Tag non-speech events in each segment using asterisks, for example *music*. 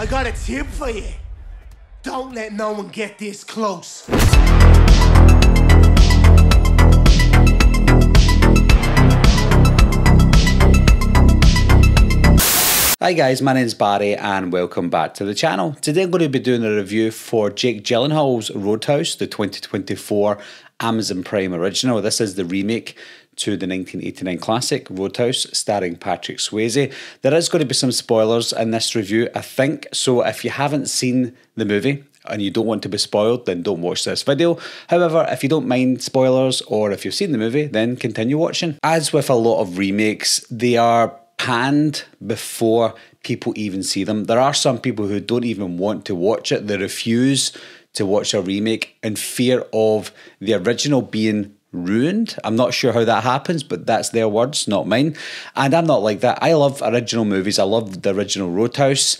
I got a tip for you. Don't let no one get this close. Hi guys, my name is Barry and welcome back to the channel. Today I'm going to be doing a review for Jake Gyllenhaal's Roadhouse, the 2024 Amazon Prime original. This is the remake to the 1989 classic Roadhouse starring Patrick Swayze. There is going to be some spoilers in this review, I think, so if you haven't seen the movie, and you don't want to be spoiled, then don't watch this video. However, if you don't mind spoilers or if you've seen the movie, then continue watching. As with a lot of remakes, they are panned before people even see them. There are some people who don't even want to watch it, they refuse to watch a remake in fear of the original being ruined. I'm not sure how that happens, but that's their words, not mine. And I'm not like that. I love original movies. I love the original Roadhouse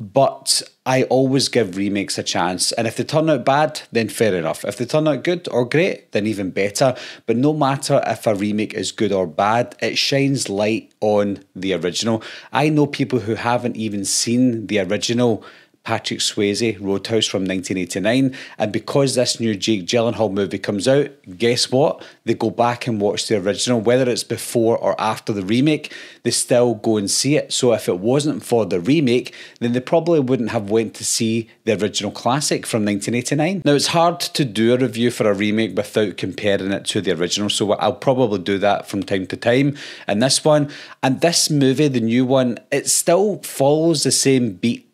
but I always give remakes a chance. And if they turn out bad, then fair enough. If they turn out good or great, then even better. But no matter if a remake is good or bad, it shines light on the original. I know people who haven't even seen the original Patrick Swayze Roadhouse from 1989. And because this new Jake Gyllenhaal movie comes out, guess what? They go back and watch the original, whether it's before or after the remake, they still go and see it. So if it wasn't for the remake, then they probably wouldn't have went to see the original classic from 1989. Now it's hard to do a review for a remake without comparing it to the original, so I'll probably do that from time to time. And this one, and this movie, the new one, it still follows the same beat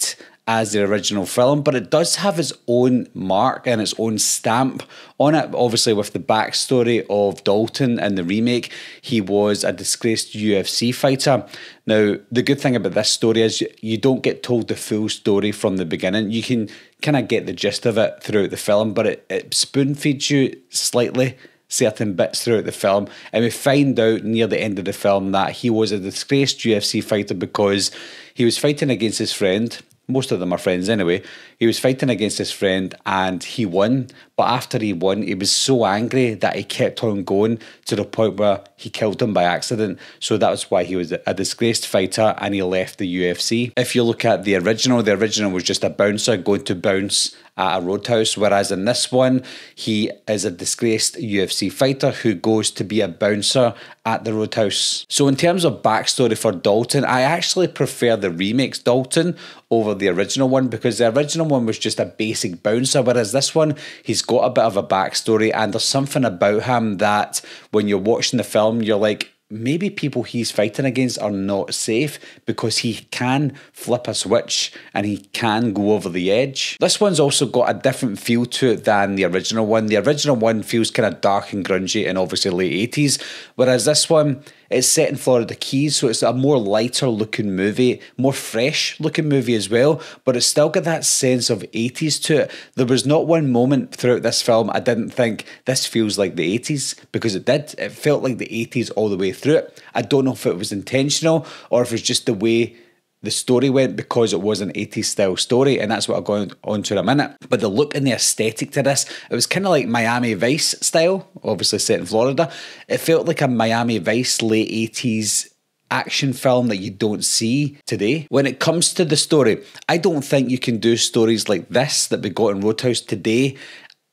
as the original film, but it does have its own mark and its own stamp on it. Obviously, with the backstory of Dalton in the remake, he was a disgraced UFC fighter. Now, the good thing about this story is you don't get told the full story from the beginning. You can kind of get the gist of it throughout the film, but it, it spoon feeds you slightly certain bits throughout the film. And we find out near the end of the film that he was a disgraced UFC fighter because he was fighting against his friend most of them are friends anyway. He was fighting against his friend and he won. But after he won, he was so angry that he kept on going to the point where he killed him by accident. So that was why he was a disgraced fighter and he left the UFC. If you look at the original, the original was just a bouncer going to bounce at a roadhouse, whereas in this one, he is a disgraced UFC fighter who goes to be a bouncer at the roadhouse. So, in terms of backstory for Dalton, I actually prefer the remix Dalton over the original one because the original one was just a basic bouncer, whereas this one, he's got a bit of a backstory and there's something about him that when you're watching the film, you're like, maybe people he's fighting against are not safe because he can flip a switch and he can go over the edge. This one's also got a different feel to it than the original one. The original one feels kind of dark and grungy and obviously late 80s, whereas this one it's set in Florida Keys, so it's a more lighter looking movie, more fresh looking movie as well, but it's still got that sense of 80s to it. There was not one moment throughout this film I didn't think this feels like the 80s because it did. It felt like the 80s all the way through it. I don't know if it was intentional or if it's just the way the story went because it was an 80s style story, and that's what I'll go on to in a minute. But the look and the aesthetic to this, it was kind of like Miami Vice style, obviously set in Florida. It felt like a Miami Vice late 80s action film that you don't see today. When it comes to the story, I don't think you can do stories like this that we got in Roadhouse today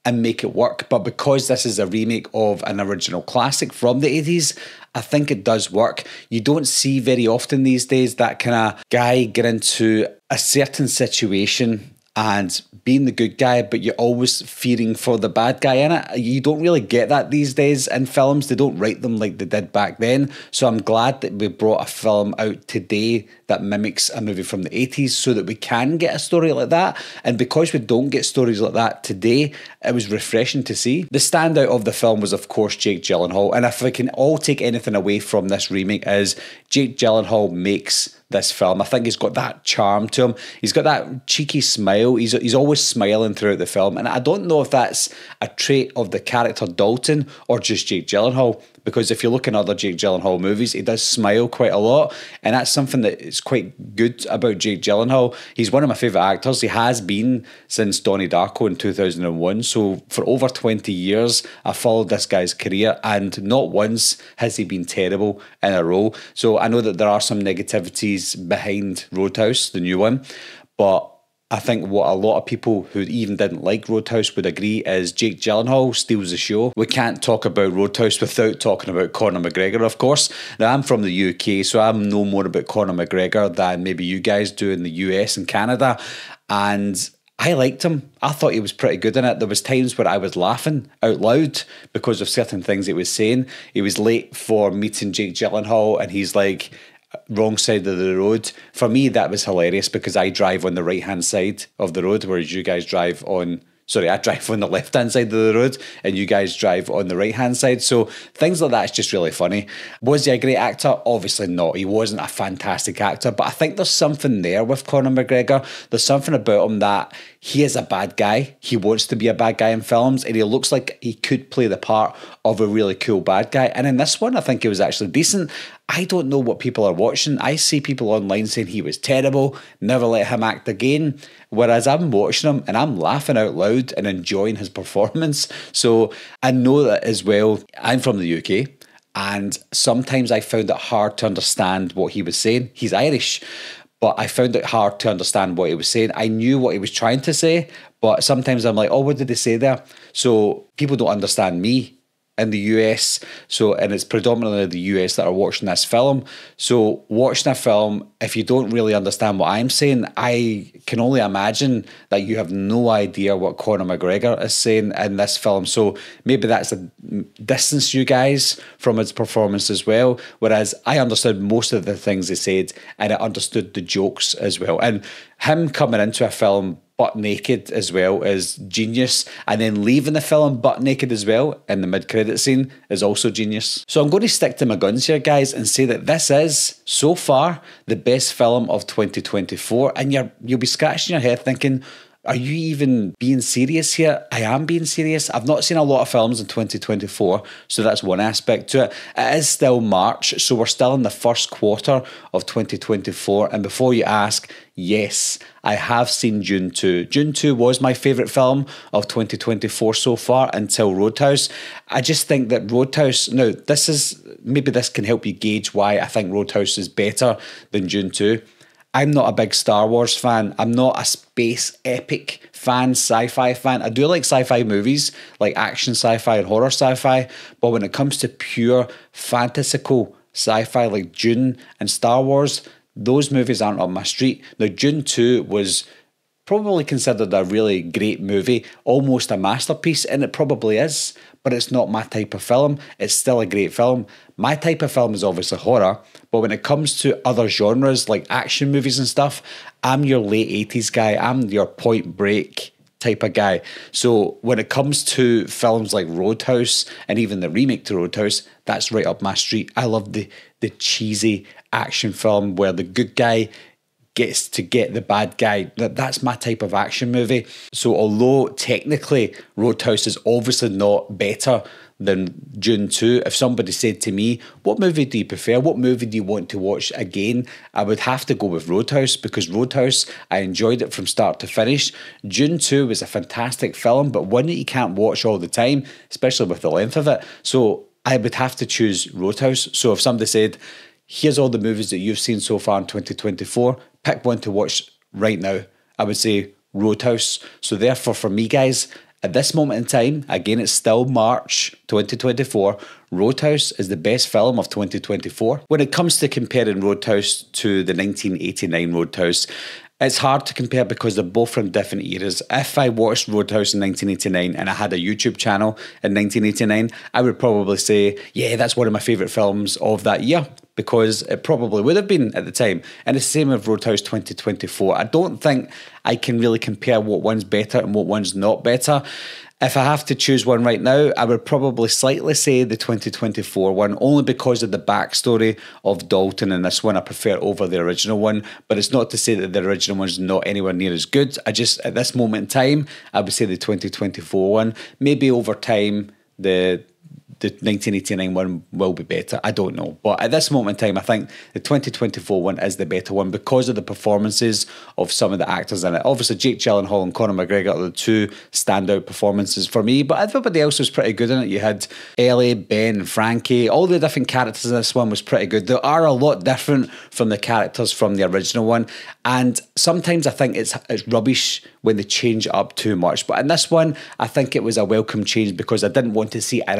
and make it work. But because this is a remake of an original classic from the 80s, I think it does work. You don't see very often these days that kind of guy get into a certain situation and being the good guy, but you're always fearing for the bad guy in it. You don't really get that these days in films. They don't write them like they did back then. So I'm glad that we brought a film out today that mimics a movie from the 80s so that we can get a story like that. And because we don't get stories like that today, it was refreshing to see. The standout of the film was, of course, Jake Gyllenhaal. And if we can all take anything away from this remake, is Jake Gyllenhaal makes this film. I think he's got that charm to him. He's got that cheeky smile. He's he's always smiling throughout the film, and I don't know if that's a trait of the character Dalton or just Jake Gyllenhaal because if you look in other Jake Gyllenhaal movies, he does smile quite a lot, and that's something that is quite good about Jake Gyllenhaal. He's one of my favourite actors. He has been since Donnie Darko in 2001. So for over 20 years, I followed this guy's career, and not once has he been terrible in a role. So I know that there are some negativities behind Roadhouse, the new one, But I think what a lot of people who even didn't like Roadhouse would agree is Jake Gyllenhaal steals the show. We can't talk about Roadhouse without talking about Conor McGregor, of course. Now, I'm from the UK, so I know more about Conor McGregor than maybe you guys do in the US and Canada. And I liked him. I thought he was pretty good in it. There was times where I was laughing out loud because of certain things he was saying. He was late for meeting Jake Gyllenhaal, and he's like, wrong side of the road. For me, that was hilarious because I drive on the right hand side of the road, whereas you guys drive on. Sorry, I *laughs* drive on the left hand side of the road and you guys drive on the right hand side. So things like that is just really funny. Was he a great actor? Obviously not. He wasn't a fantastic actor, but I think there's something there with Conor McGregor. There's something about him that he is a bad guy. He wants to be a bad guy in films, and he looks like he could play the part of a really cool bad guy. And in this one, I think he was actually decent. I don't know what people are watching. I see people online saying he was terrible, never let him act again. Whereas I'm watching him and I'm laughing out loud and enjoying his performance. So I know that as well. I'm from the UK. And sometimes I found it hard to understand what he was saying. He's Irish but I found it hard to understand what he was saying. I knew what he was trying to say, but sometimes I'm like, oh, what did he say there? So people don't understand me in the US. So, and it's predominantly the US that are watching this film. So, watching a film, if you don't really understand what I'm saying, I can only imagine that you have no idea what Conor McGregor is saying in this film. So, maybe that's a distance you guys from his performance as well. Whereas I understood most of the things he said and I understood the jokes as well. And him coming into a film butt naked as well is genius. And then leaving the film butt naked as well in the mid credit scene is also genius. So I'm going to stick to my guns here, guys, and say that this is so far the best film of 2024. And you're you'll be scratching your head thinking, are you even being serious here? I am being serious. I've not seen a lot of films in 2024, so that's one aspect to it. It is still March, so we're still in the first quarter of 2024. And before you ask, yes, I have seen Dune 2. Dune 2 was my favourite film of 2024 so far until Roadhouse. I just think that Roadhouse, now, this is maybe this can help you gauge why I think Roadhouse is better than Dune 2 I'm not a big Star Wars fan. I'm not a space epic fan, sci fi fan. I do like sci fi movies, like action sci fi and horror sci fi. But when it comes to pure fantastical sci fi like Dune and Star Wars, those movies aren't on my street. Now, Dune 2 was probably considered a really great movie, almost a masterpiece, and it probably is, but it's not my type of film. It's still a great film. My type of film is obviously horror, but when it comes to other genres like action movies and stuff, I'm your late 80s guy. I'm your point break type of guy. So when it comes to films like Roadhouse and even the remake to Roadhouse, that's right up my street. I love the the cheesy action film where the good guy gets to get the bad guy. That that's my type of action movie. So although technically Roadhouse is obviously not better than Dune 2, if somebody said to me, What movie do you prefer? What movie do you want to watch again? I would have to go with Roadhouse because Roadhouse, I enjoyed it from start to finish. Dune 2 was a fantastic film, but one that you can't watch all the time, especially with the length of it. So I would have to choose Roadhouse. So if somebody said, Here's all the movies that you've seen so far in 2024, pick one to watch right now, I would say Roadhouse. So therefore, for me, guys, at this moment in time, again, it's still March 2024. Roadhouse is the best film of 2024. When it comes to comparing Roadhouse to the 1989 Roadhouse, it's hard to compare because they're both from different eras. If I watched Roadhouse in 1989 and I had a YouTube channel in 1989, I would probably say, yeah, that's one of my favourite films of that year because it probably would have been at the time. And the same with Roadhouse 2024. I don't think I can really compare what one's better and what one's not better. If I have to choose one right now, I would probably slightly say the 2024 one, only because of the backstory of Dalton in this one. I prefer over the original one, but it's not to say that the original one's not anywhere near as good. I just, at this moment in time, I would say the 2024 one. Maybe over time, the the 1989 one will be better. I don't know. But at this moment in time, I think the 2024 one is the better one because of the performances of some of the actors in it. Obviously, Jake Gyllenhaal and Conor McGregor are the two standout performances for me, but everybody else was pretty good in it. You had Ellie, Ben, Frankie, all the different characters in this one was pretty good. They are a lot different from the characters from the original one. And sometimes I think it's, it's rubbish when they change up too much. But in this one, I think it was a welcome change because I didn't want to see an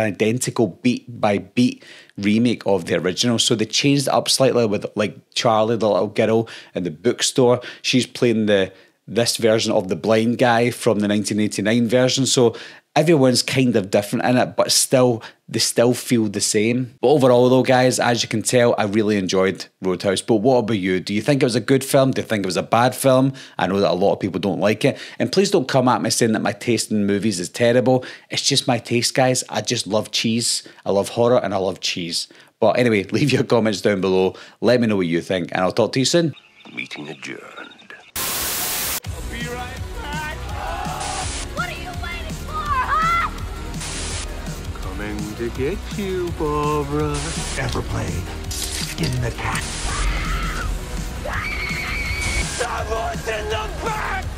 identical beat by beat remake of the original. So they changed it up slightly with like Charlie, the little girl in the bookstore. She's playing the this version of the blind guy from the 1989 version. So everyone's kind of different in it, but still they still feel the same. But overall, though, guys, as you can tell, I really enjoyed Roadhouse. But what about you? Do you think it was a good film? Do you think it was a bad film? I know that a lot of people don't like it. And please don't come at me saying that my taste in movies is terrible. It's just my taste, guys. I just love cheese. I love horror and I love cheese. But anyway, *laughs* leave your comments down below. Let me know what you think, and I'll talk to you soon. Meeting adjourned. To get you, Barbara. Ever played Skin the Cat? Someone's in the back!